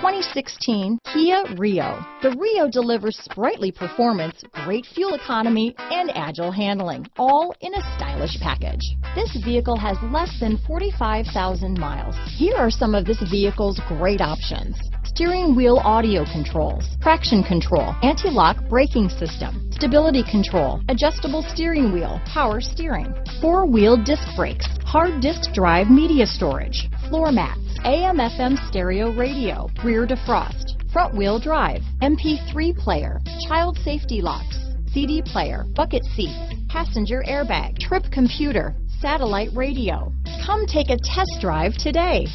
2016 Kia Rio. The Rio delivers sprightly performance, great fuel economy, and agile handling, all in a stylish package. This vehicle has less than 45,000 miles. Here are some of this vehicle's great options. Steering wheel audio controls, traction control, anti-lock braking system, stability control, adjustable steering wheel, power steering, four-wheel disc brakes, hard disk drive media storage, floor mats, AM FM stereo radio, rear defrost, front wheel drive, MP3 player, child safety locks, CD player, bucket seats, passenger airbag, trip computer, satellite radio. Come take a test drive today.